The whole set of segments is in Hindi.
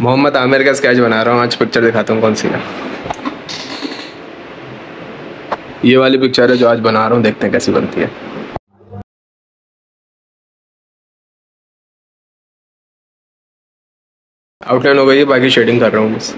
मोहम्मद आमिर का स्केच बना रहा हूँ, आज पिक्चर दिखाता हूँ कौन सी है। ये वाली पिक्चर है जो आज बना रहा हूँ, देखते हैं कैसी बनती है। आउटलाइन हो गई है, बाकी शेडिंग कर रहा हूँ बस।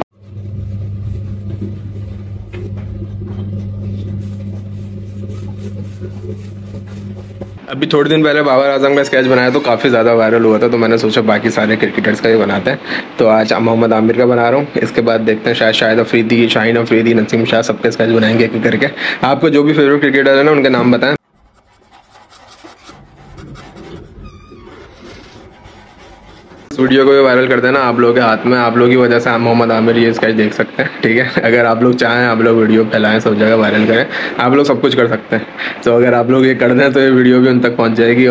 अभी थोड़े दिन पहले बाबर आज़म का स्केच बनाया तो काफ़ी ज़्यादा वायरल हुआ था तो मैंने सोचा बाकी सारे क्रिकेटर्स का ही बनाते हैं। तो आज मोहम्मद आमिर का बना रहा हूँ। इसके बाद देखते हैं शायद शायद अफरीदी, शाहिन अफरीदी, नसीम शाह सबके स्केच बनाएँगे एक करके। आपको जो भी फेवरेट क्रिकेटर है ना, उनके नाम बताएँ। वीडियो को भी वायरल कर देना, आप लोगों के हाथ में, आप लोगों की वजह से हम मोहम्मद आमिर ये स्केच देख सकते हैं, ठीक है? अगर आप लोग चाहें, आप लोग वीडियो फैलाएँ, सब जगह वायरल करें, आप लोग सब कुछ कर सकते हैं। तो अगर आप लोग ये कर दें तो ये वीडियो भी उन तक पहुँच जाएगी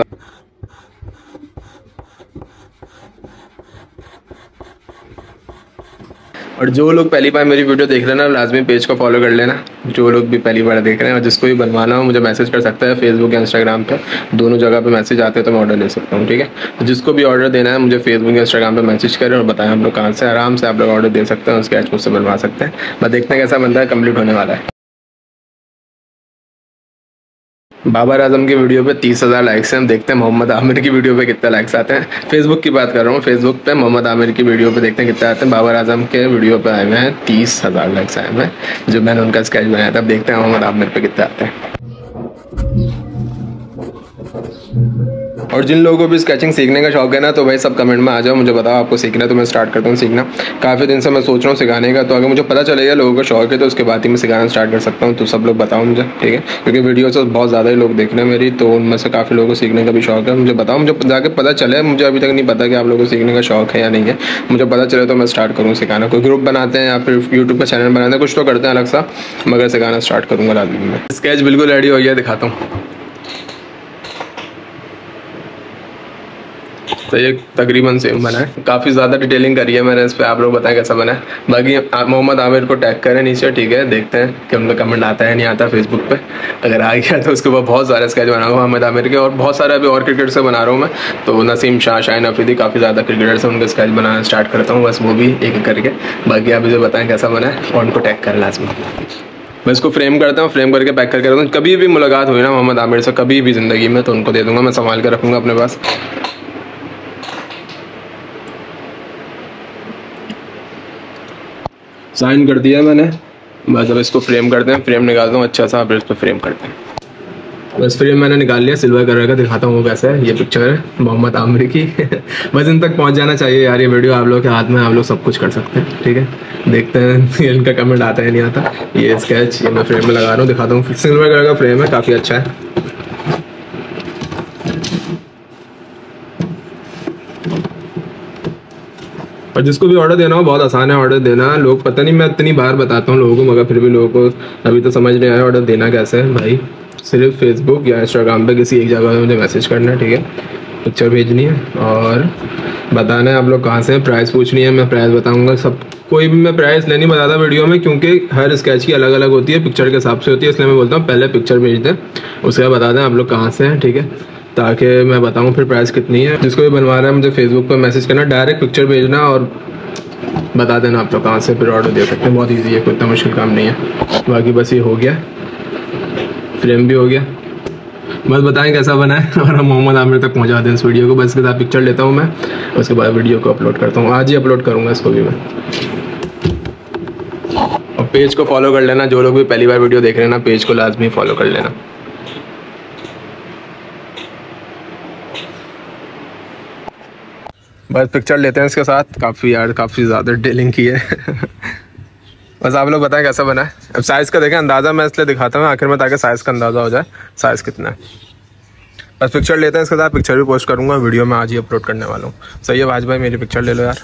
और जो लोग पहली बार मेरी वीडियो देख रहे हैं ना, लाजमी पेज को फॉलो कर लेना। जो लोग भी पहली बार देख रहे हैं, और जिसको भी बनवाना हो, मुझे मैसेज कर सकता है फेसबुक या इंस्टाग्राम पे। दोनों जगह पे मैसेज आते हैं तो मैं ऑर्डर ले सकता हूँ, ठीक है? तो जिसको भी ऑर्डर देना है, मुझे फेसबुक या इंस्टाग्राम पर मैसेज करें और बताएँ हम लोग कहाँ से आराम से आप लोग ऑर्डर दे सकते हैं उसके एच मुझसे बनवा सकते हैं। मैं देखते हैं कैसा बनता है कंप्लीट होने वाला है। बाबर आज़म की वीडियो पे तीस हज़ार लाइक्स हैं। देखते हैं मोहम्मद आमिर की वीडियो पे कितने लाइक्स आते हैं। फेसबुक की बात कर रहा हूँ। फेसबुक पे मोहम्मद आमिर की वीडियो पे देखते हैं कितने आते हैं। बाबर आज़म के वीडियो पे आए हुए हैं, तीस हज़ार लाइक्स आए हुए हैं, जो मैंने उनका स्केच बनाया था। देखते हैं मोहम्मद आमिर पे कितने आते हैं। और जिन लोगों को भी स्केचिंग सीखने का शौक है ना तो भाई सब कमेंट में आ जाओ, मुझे बताओ आपको सीखना है तो मैं स्टार्ट करता हूँ सीखना। काफ़ी दिन से मैं सोच रहा हूँ सिखाने का तो अगर मुझे पता चलेगा लोगों को शौक है तो उसके बाद ही मैं सिखाना स्टार्ट कर सकता हूँ तो सब लोग बताओ मुझे, ठीक है? क्योंकि वीडियो से बहुत ज़्यादा ही लोग देख रहे हैं मेरी तो उनमें से काफ़ी लोगों को सीखने का भी शौक है। मुझे बताओ, मुझे जाके पता चले, मुझे अभी तक नहीं पता कि आप लोगों को सीखने का शौक है या नहीं है। मुझे पता चले तो मैं स्टार्ट करूँ सिखाना। कोई ग्रुप बनाते हैं या फिर यूट्यूब पर चैनल बनाते हैं, कुछ तो करते हैं अलग सा, मगर सिखाना स्टार्ट करूँगा लाजमी में। स्केच बिल्कुल रेडी हो गया, दिखाता हूँ। तो ये तकरीबन सेम बना है। काफ़ी ज़्यादा डिटेलिंग करी है मैंने इस पर आप लोग बताएँ कैसा बना है। बाकी मोहम्मद आमिर को टैग करें नीचे, ठीक है, देखते हैं कि उनका कमेंट आता है नहीं आता फेसबुक पे। अगर आ गया तो उसके ऊपर बहुत सारे स्केच बना हुआ मोहम्मद आमिर के, और बहुत सारे अभी और क्रिकेट से बना रहा हूँ मैं। तो नसीम शाह, शाहिन अफरीदी काफ़ी ज़्यादा क्रिकेटर से उनके स्केच बनाना स्टार्ट करता हूँ, बस वो भी एक करके। बाकी आप इसे बताएँ कैसा बना है और उनको टैग करें लाजमी मैं। इसको फ्रेम करता हूँ फ्रेम करके पैक करके रखता हूँ। कभी भी मुलाकात हुई ना मोहम्मद आमिर से, कभी भी ज़िंदगी में तो उनको दे दूँगा, मैं संभाल कर रखूँगा अपने पास। साइन कर दिया मैंने। बस अब इसको फ्रेम करते हैं। फ्रेम निकालता हूँ अच्छा सा, फिर इस पर फ्रेम करते हैं। बस फ्रेम मैंने निकाल लिया, सिल्वर कलर का, दिखाता हूँ वो कैसा है। ये पिक्चर है, मोहम्मद आमिर की। बस इन तक पहुँच जाना चाहिए यार, ये वीडियो आप लोग के हाथ में, आप लोग सब कुछ कर सकते हैं, ठीक है? देखते हैं इनका कमेंट आता है, नहीं आता। ये स्केच ये मैं फ्रेम में लगा रहा हूँ, दिखाता हूँ। सिल्वर कलर का फ्रेम है, काफ़ी अच्छा है। और जिसको भी ऑर्डर देना हो, बहुत आसान है ऑर्डर देना। लोग, पता नहीं, मैं इतनी बार बताता हूँ लोगों को, मगर फिर भी लोगों को अभी तो समझ नहीं आया ऑर्डर देना कैसे है। भाई, सिर्फ़ फेसबुक या इंस्टाग्राम पे किसी एक जगह में मुझे मैसेज करना है, ठीक है? पिक्चर भेजनी है, और बताना है आप लोग कहाँ से हैं। प्राइस पूछनी है, मैं प्राइस बताऊँगा। सब, कोई भी मैं प्राइस नहीं बताता वीडियो में, क्योंकि हर स्केच की अलग अलग होती है पिक्चर के हिसाब से होती है, इसलिए मैं बोलता हूँ, पहले पिक्चर भेज दें, उसके बाद बता दें आप लोग कहाँ से हैं, ठीक है? ताकि मैं बताऊँ फिर प्राइस कितनी है। जिसको भी बनवा रहा है, मुझे फेसबुक पर मैसेज करना डायरेक्ट पिक्चर भेजना और बता देना आप लोग कहाँ से फिर ऑर्डर दे सकते हैं। बहुत ईजी है, कोई इतना मुश्किल काम नहीं है। बाकी बस ये हो गया। फ्रेम भी हो गया। बस बताएँ कैसा बना है और हम मोहम्मद आमिर तक पहुँचा दें इस वीडियो को। बस के साथ पिक्चर लेता हूँ मैं, उसके बाद वीडियो को अपलोड करता हूँ। आज ही अपलोड करूँगा इसको भी मैं। और पेज को फॉलो कर लेना। जो लोग भी पहली बार वीडियो देख रहे हैं ना पेज को लाजमी फॉलो कर लेना। बस पिक्चर लेते हैं इसके साथ। काफ़ी यार, काफ़ी ज़्यादा डीलिंग की है। बस आप लोग बताएँ कैसा बना है। अब साइज़ का देखें, अंदाज़ा मैं इसलिए दिखाता हूँ, आखिर में ताकि साइज़ का अंदाज़ा हो जाए साइज़ कितना है। बस पिक्चर लेते हैं इसके साथ पिक्चर भी पोस्ट करूँगा वीडियो में आज ही अपलोड करने वाला हूँ। सही है भाज मेरी पिक्चर ले लो यार।